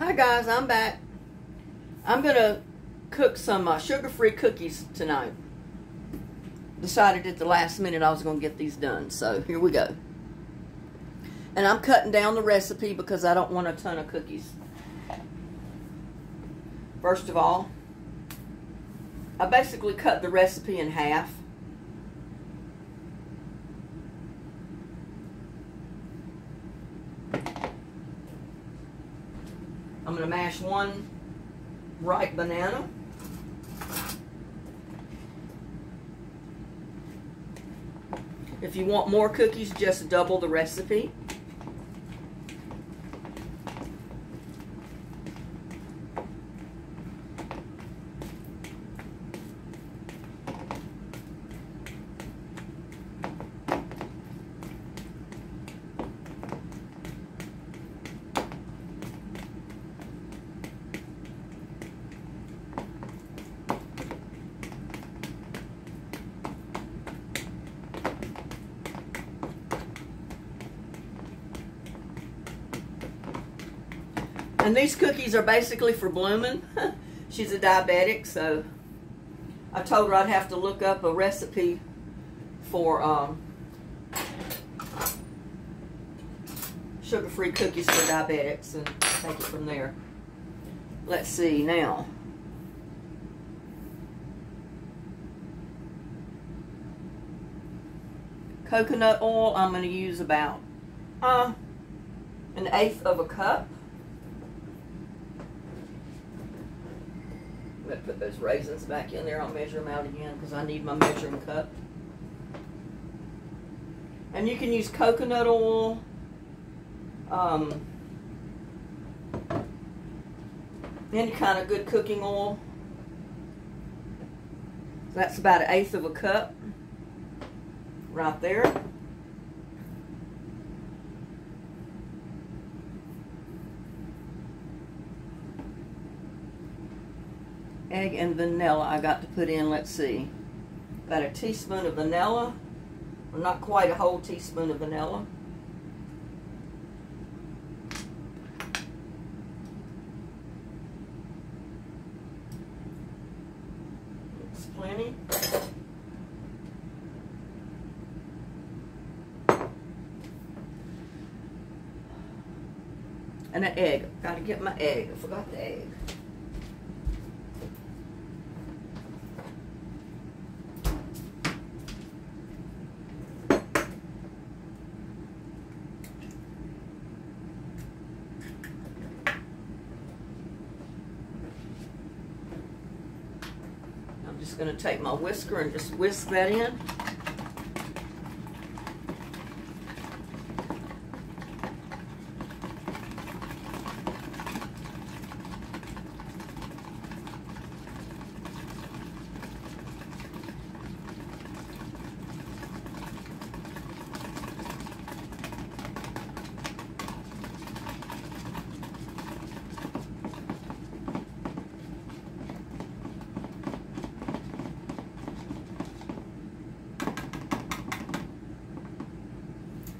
Hi guys, I'm back. I'm gonna cook some uh, sugar-free cookies tonight. Decided at the last minute I was gonna get these done, so here we go. And I'm cutting down the recipe because I don't want a ton of cookies. First of all, I basically cut the recipe in half. I'm going to mash one ripe banana. If you want more cookies, just double the recipe. And these cookies are basically for Bloomin'. She's a diabetic, so I told her I'd have to look up a recipe for um, sugar-free cookies for diabetics and take it from there. Let's see now. Coconut oil, I'm going to use about uh, an eighth of a cup. I'm going to put those raisins back in there. I'll measure them out again because I need my measuring cup. And you can use coconut oil, um, any kind of good cooking oil. That's about an eighth of a cup right there. Egg and vanilla I got to put in, let's see, about a teaspoon of vanilla, or not quite a whole teaspoon of vanilla. It's plenty. And an egg. Got to get my egg. I forgot the egg. just going to take my whisker and just whisk that in.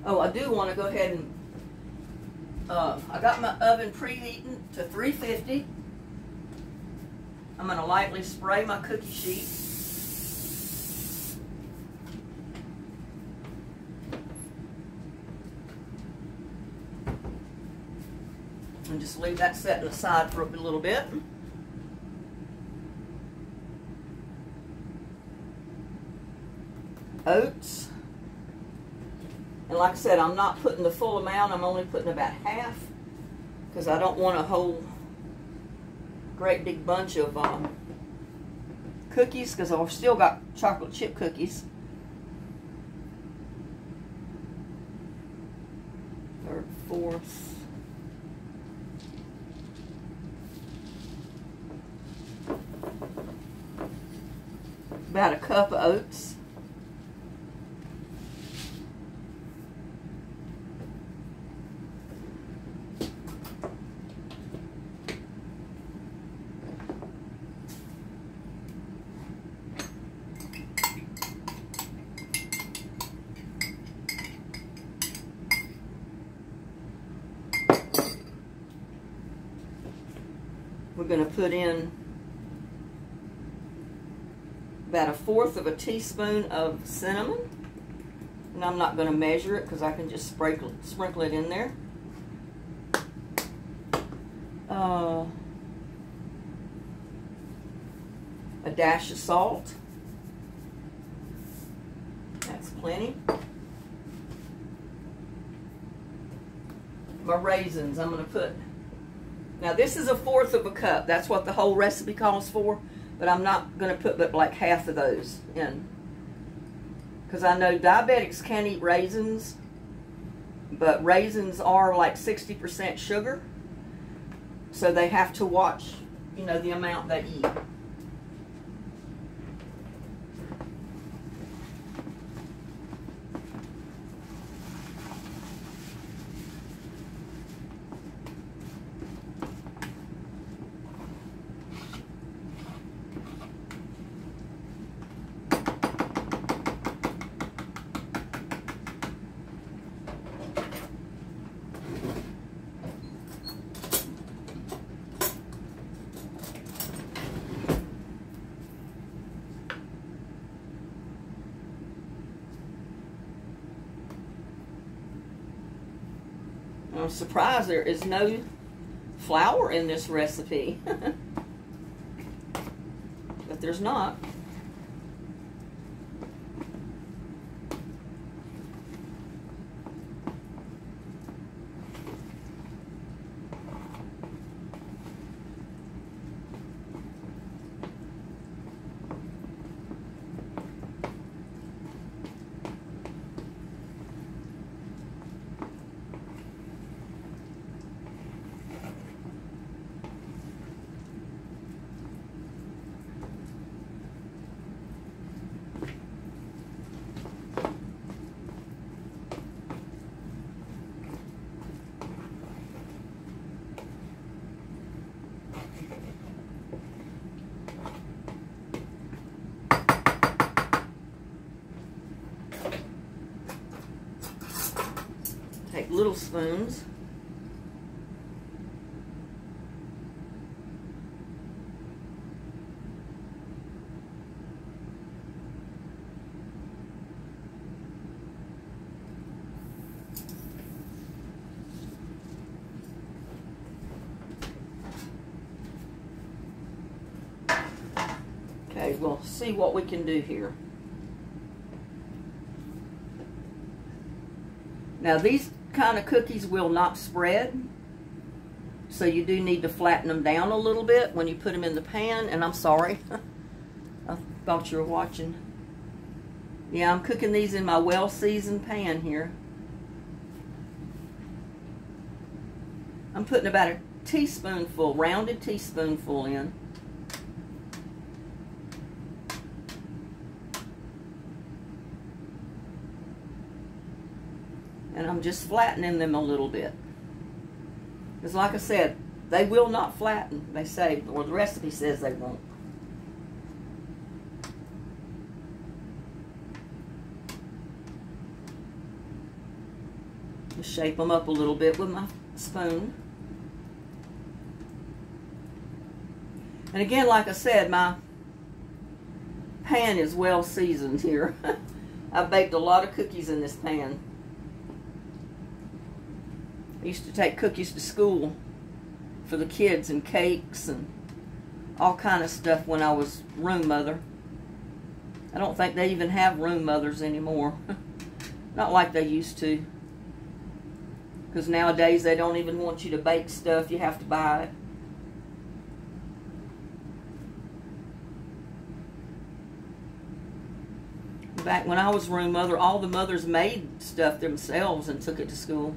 Oh, I do want to go ahead and, uh, I got my oven preheating to 350. I'm going to lightly spray my cookie sheet. And just leave that setting aside for a little bit. Oats. And like I said, I'm not putting the full amount. I'm only putting about half because I don't want a whole great big bunch of um, cookies because I've still got chocolate chip cookies. Third, fourth. About a cup of oats. Put in about a fourth of a teaspoon of cinnamon. And I'm not going to measure it because I can just sprinkle, sprinkle it in there. Uh, a dash of salt. That's plenty. My raisins, I'm going to put, now this is a fourth of a cup. That's what the whole recipe calls for. But I'm not going to put but like half of those in. Because I know diabetics can't eat raisins. But raisins are like 60% sugar. So they have to watch, you know, the amount they eat. I'm surprised there is no flour in this recipe. but there's not. Take little spoons. Okay, we'll see what we can do here. Now these kind of cookies will not spread. So you do need to flatten them down a little bit when you put them in the pan. And I'm sorry. I thought you were watching. Yeah, I'm cooking these in my well-seasoned pan here. I'm putting about a teaspoonful, rounded teaspoonful in. Just flattening them a little bit. Because like I said, they will not flatten, they say, or the recipe says they won't. Just shape them up a little bit with my spoon. And again, like I said, my pan is well seasoned here. I've baked a lot of cookies in this pan. I used to take cookies to school for the kids and cakes and all kind of stuff when I was room mother. I don't think they even have room mothers anymore. Not like they used to. Because nowadays they don't even want you to bake stuff. You have to buy it. Back when I was room mother, all the mothers made stuff themselves and took it to school.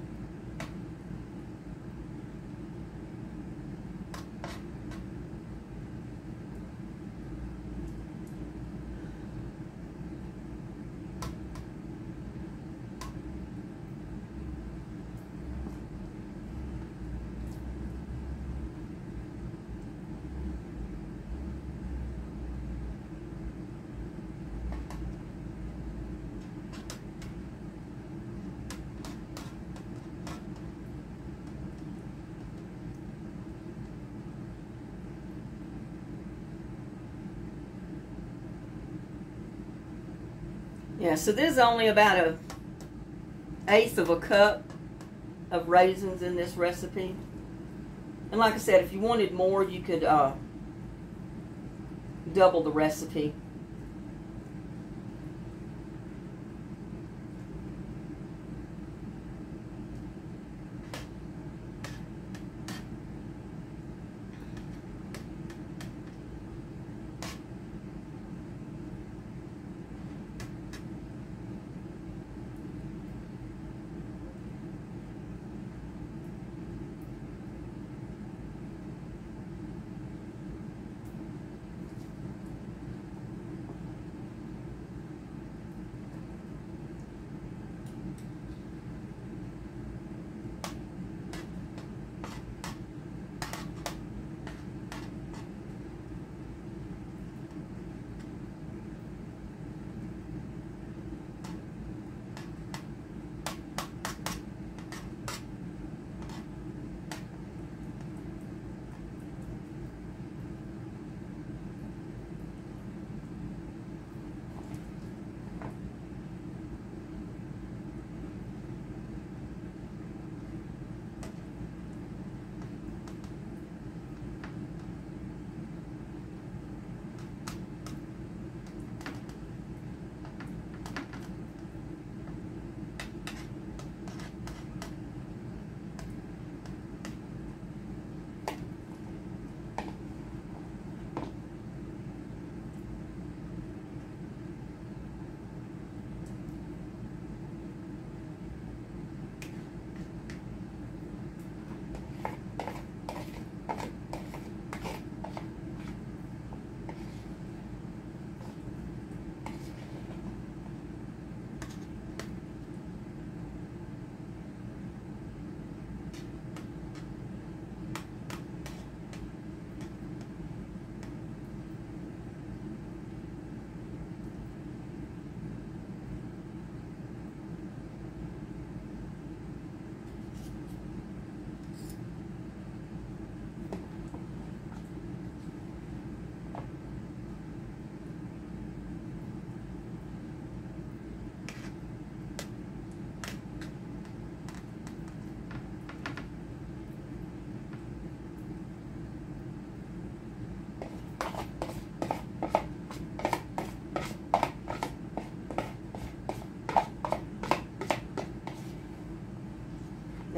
Yeah, so there's only about a eighth of a cup of raisins in this recipe. And like I said, if you wanted more, you could uh, double the recipe.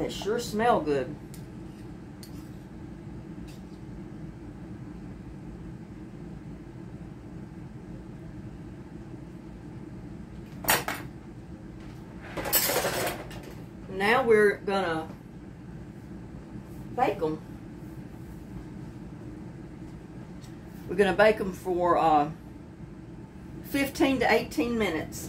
They sure smell good. Now we're gonna bake them. We're gonna bake them for uh, 15 to 18 minutes.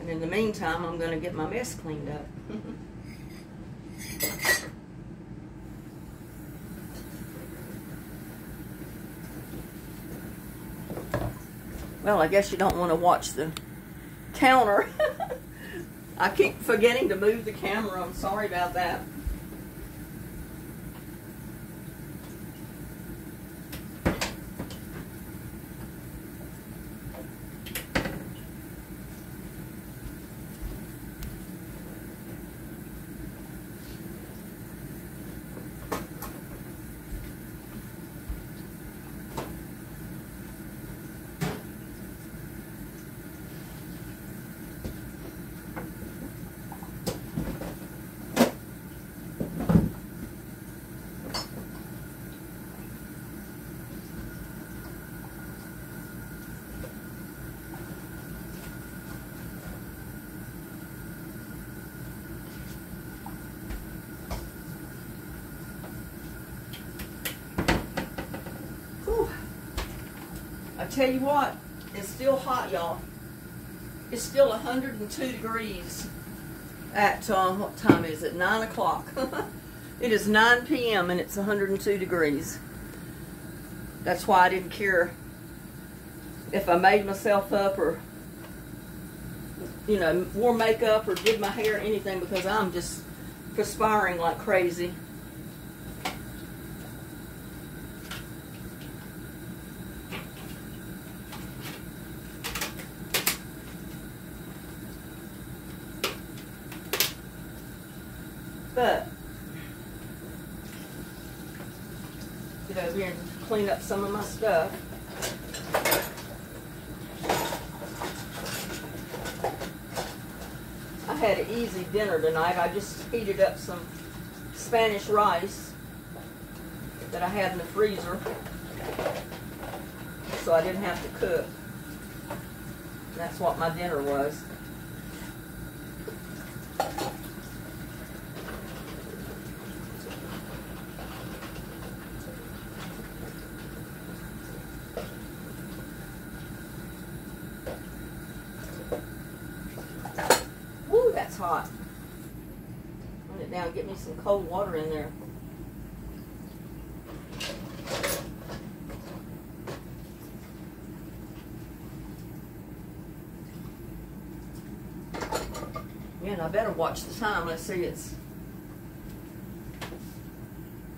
And in the meantime, I'm going to get my mess cleaned up. well, I guess you don't want to watch the counter. I keep forgetting to move the camera. I'm sorry about that. Whew. I tell you what, it's still hot, y'all. It's still 102 degrees at, uh, what time is it? 9 o'clock. it is 9 p.m. and it's 102 degrees. That's why I didn't care if I made myself up or, you know, wore makeup or did my hair or anything because I'm just perspiring like crazy. But get over here and clean up some of my stuff. I had an easy dinner tonight. I just heated up some Spanish rice that I had in the freezer so I didn't have to cook. That's what my dinner was. Woo, that's hot. Run it down, get me some cold water in there. Yeah, and I better watch the time. Let's see, it's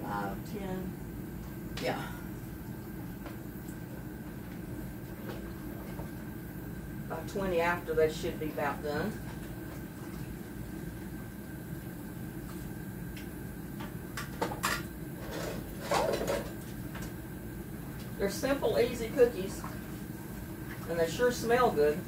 five, ten. Yeah. By twenty after, they should be about done. They're simple, easy cookies, and they sure smell good.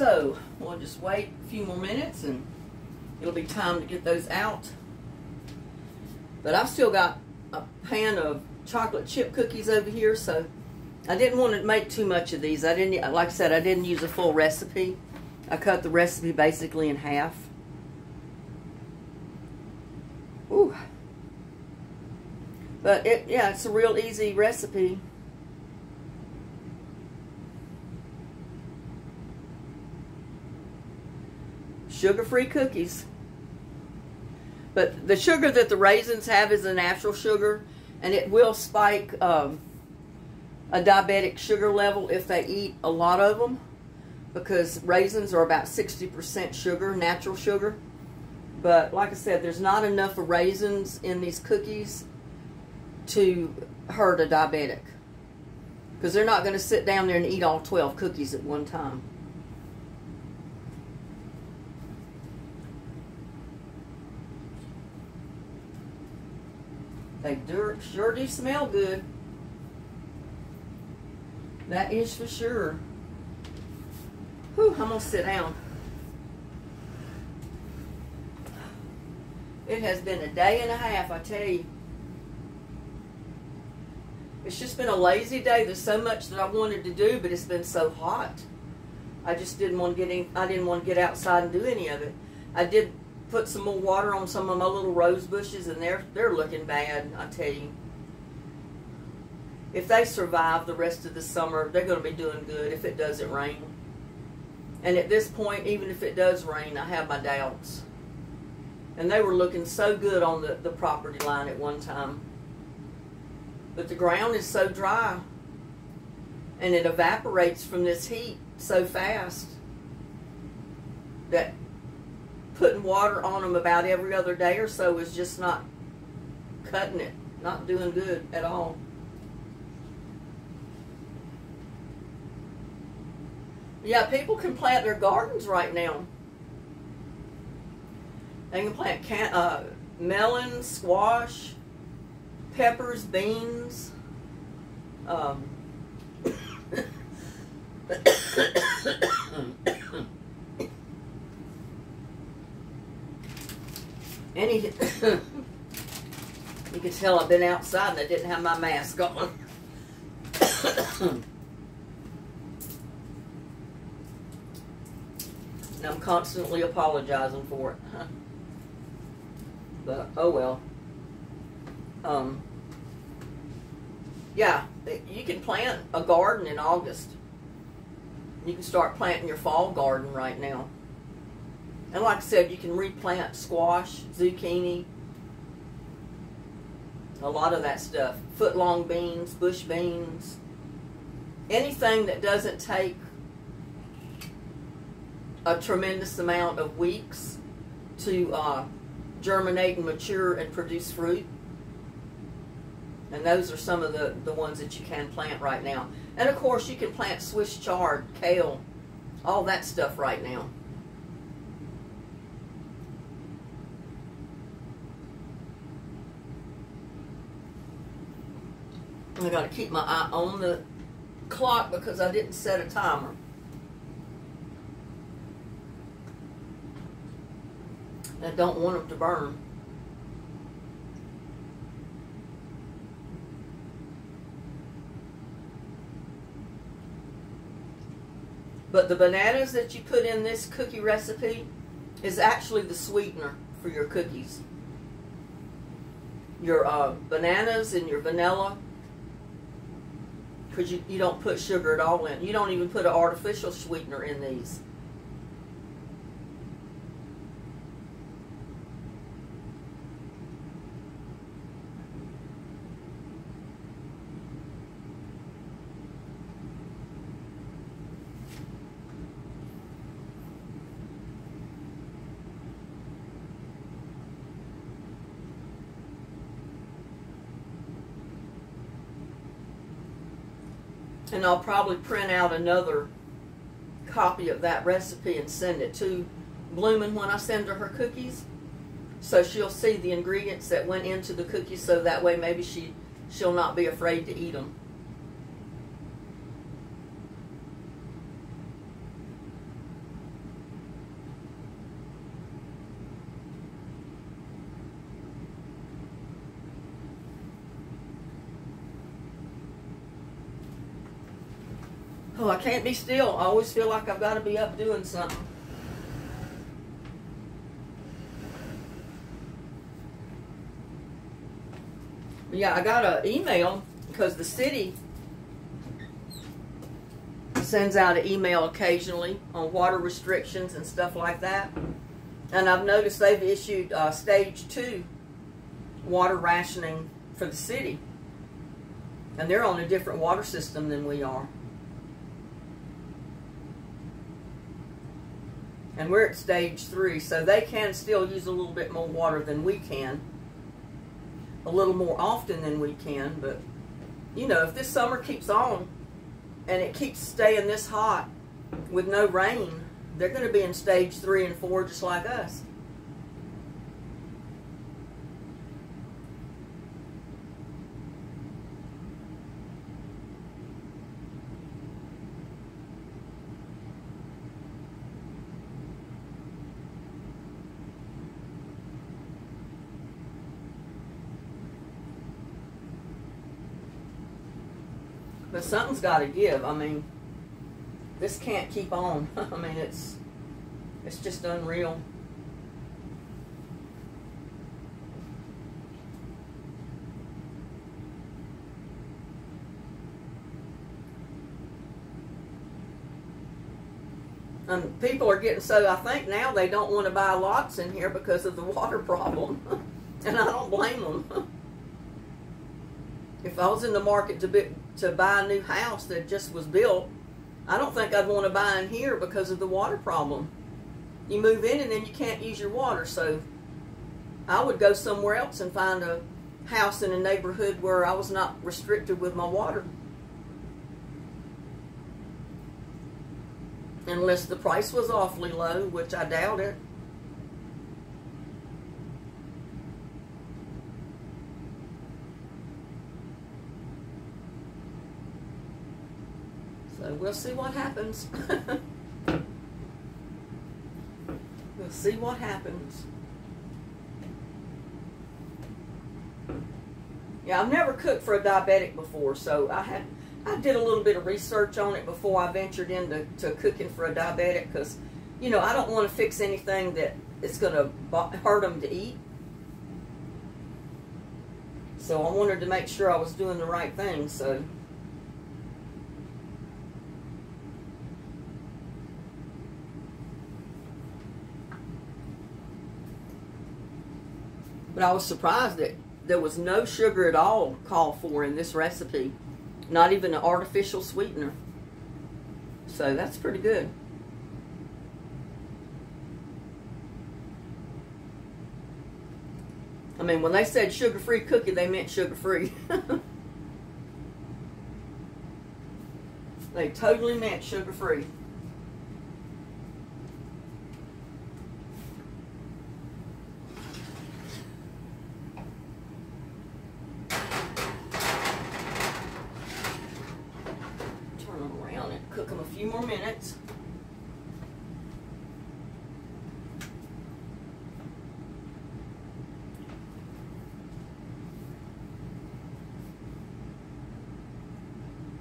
So, we'll just wait a few more minutes and it'll be time to get those out. But I've still got a pan of chocolate chip cookies over here, so I didn't want to make too much of these. I didn't, like I said, I didn't use a full recipe. I cut the recipe basically in half. Ooh. But it, yeah, it's a real easy recipe. Sugar-free cookies. But the sugar that the raisins have is a natural sugar, and it will spike um, a diabetic sugar level if they eat a lot of them, because raisins are about 60% sugar, natural sugar. But like I said, there's not enough raisins in these cookies to hurt a diabetic. Because they're not going to sit down there and eat all 12 cookies at one time. They sure do smell good. That is for sure. Whew, I'm gonna sit down. It has been a day and a half, I tell you. It's just been a lazy day. There's so much that I wanted to do, but it's been so hot. I just didn't want to get in, I didn't want to get outside and do any of it. I did put some more water on some of my little rose bushes, and they're they're looking bad. I tell you. If they survive the rest of the summer, they're going to be doing good. If it doesn't rain, and at this point, even if it does rain, I have my doubts. And they were looking so good on the, the property line at one time. But the ground is so dry and it evaporates from this heat so fast that putting water on them about every other day or so is just not cutting it, not doing good at all. Yeah, people can plant their gardens right now. They can plant can, uh, melon, squash, peppers, beans. Um, any, you can tell I've been outside and I didn't have my mask on. and I'm constantly apologizing for it. But oh well. Um, yeah, you can plant a garden in August. You can start planting your fall garden right now. And like I said, you can replant squash, zucchini, a lot of that stuff. Foot long beans, bush beans, anything that doesn't take a tremendous amount of weeks to uh, germinate and mature and produce fruit. And those are some of the, the ones that you can plant right now. And of course, you can plant Swiss chard, kale, all that stuff right now. I got to keep my eye on the clock because I didn't set a timer. I don't want them to burn. But the bananas that you put in this cookie recipe is actually the sweetener for your cookies. Your uh, bananas and your vanilla, because you, you don't put sugar at all in. You don't even put an artificial sweetener in these. And I'll probably print out another copy of that recipe and send it to Bloomin' when I send her her cookies. So she'll see the ingredients that went into the cookies so that way maybe she, she'll not be afraid to eat them. Can't be still. I always feel like I've got to be up doing something. Yeah, I got an email because the city sends out an email occasionally on water restrictions and stuff like that. And I've noticed they've issued uh, stage two water rationing for the city. And they're on a different water system than we are. And we're at stage three, so they can still use a little bit more water than we can, a little more often than we can, but you know, if this summer keeps on and it keeps staying this hot with no rain, they're going to be in stage three and four just like us. Something's got to give. I mean, this can't keep on. I mean, it's it's just unreal. And people are getting so, I think now they don't want to buy lots in here because of the water problem. and I don't blame them. if I was in the market to, to buy a new house that just was built, I don't think I'd want to buy in here because of the water problem. You move in and then you can't use your water, so I would go somewhere else and find a house in a neighborhood where I was not restricted with my water. Unless the price was awfully low, which I doubt it. So we'll see what happens. we'll see what happens. Yeah, I've never cooked for a diabetic before, so I had I did a little bit of research on it before I ventured into to cooking for a diabetic because, you know, I don't want to fix anything that is going to hurt them to eat. So I wanted to make sure I was doing the right thing. So. But I was surprised that there was no sugar at all called for in this recipe. Not even an artificial sweetener. So that's pretty good. I mean, when they said sugar-free cookie, they meant sugar-free. they totally meant sugar-free.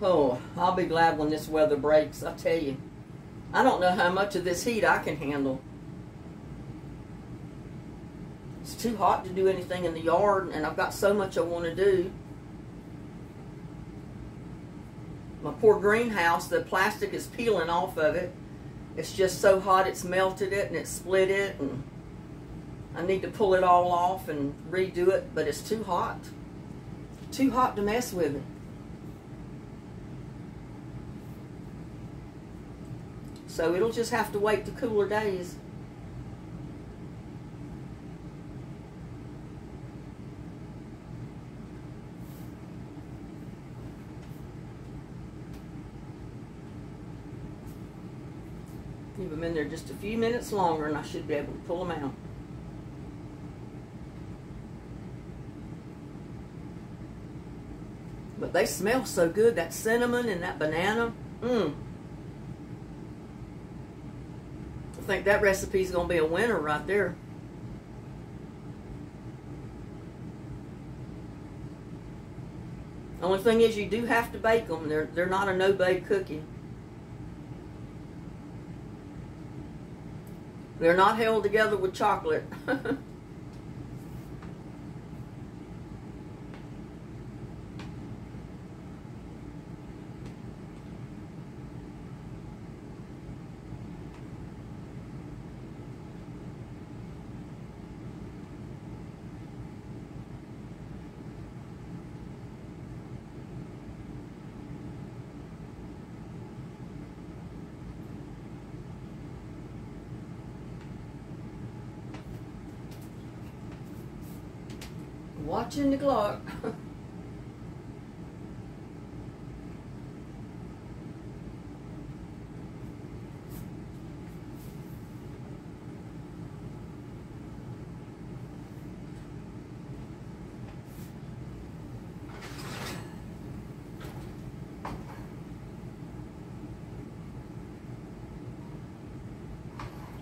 Oh, I'll be glad when this weather breaks, I tell you. I don't know how much of this heat I can handle. It's too hot to do anything in the yard, and I've got so much I want to do. My poor greenhouse, the plastic is peeling off of it. It's just so hot it's melted it and it split it, and I need to pull it all off and redo it, but it's too hot. Too hot to mess with it. So it'll just have to wait to cooler days. Leave them in there just a few minutes longer and I should be able to pull them out. But they smell so good, that cinnamon and that banana. Mmm. Think that recipe is going to be a winner right there. Only thing is, you do have to bake them. They're they're not a no bake cookie. They're not held together with chocolate. watching the clock.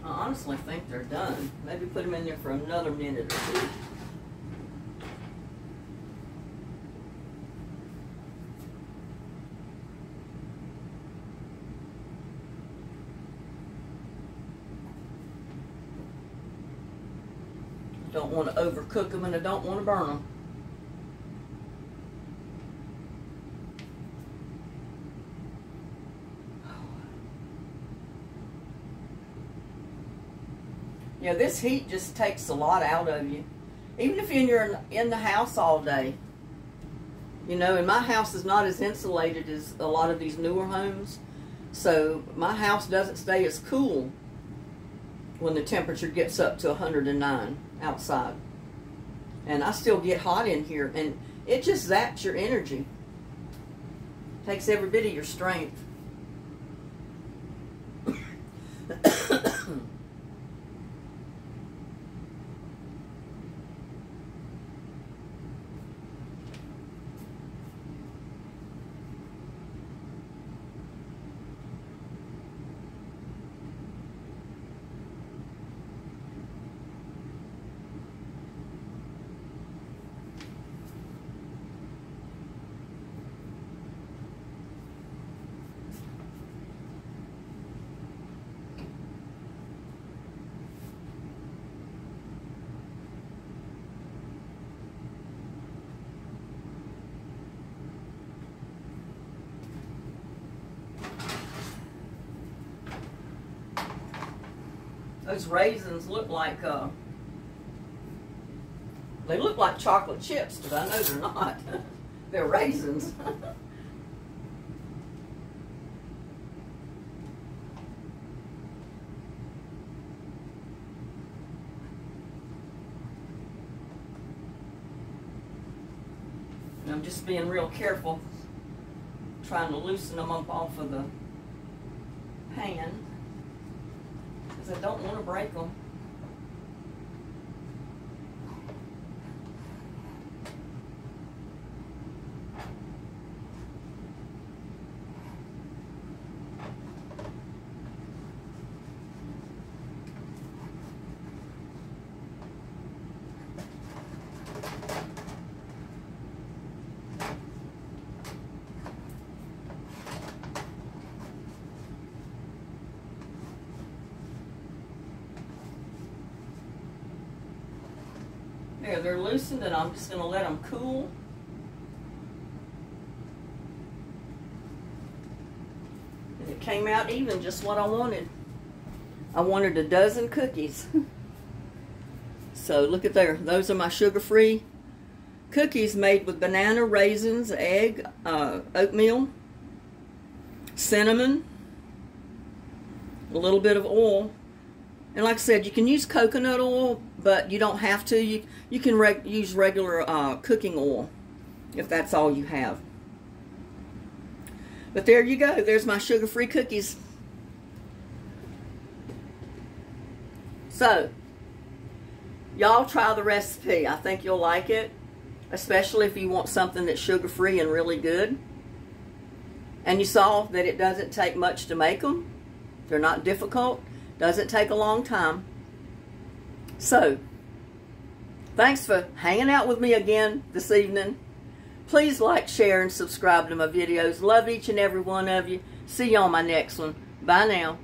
I honestly think they're done. Maybe put them in there for another minute or two. Want to overcook them and I don't want to burn them. Yeah, this heat just takes a lot out of you. Even if you're in the house all day. You know, and my house is not as insulated as a lot of these newer homes. So my house doesn't stay as cool when the temperature gets up to 109 outside. And I still get hot in here. And it just zaps your energy. Takes every bit of your strength. Raisins look like, uh, they look like chocolate chips, but I know they're not. they're raisins. and I'm just being real careful, trying to loosen them up off of the pan because I don't want to break them. They're loosened and I'm just going to let them cool. And it came out even just what I wanted. I wanted a dozen cookies. so look at there. Those are my sugar-free cookies made with banana, raisins, egg, uh, oatmeal, cinnamon, a little bit of oil. And like I said, you can use coconut oil, but you don't have to. You, you can reg use regular uh, cooking oil if that's all you have. But there you go. There's my sugar-free cookies. So, y'all try the recipe. I think you'll like it, especially if you want something that's sugar-free and really good. And you saw that it doesn't take much to make them. They're not difficult. Doesn't take a long time. So, thanks for hanging out with me again this evening. Please like, share, and subscribe to my videos. Love each and every one of you. See you on my next one. Bye now.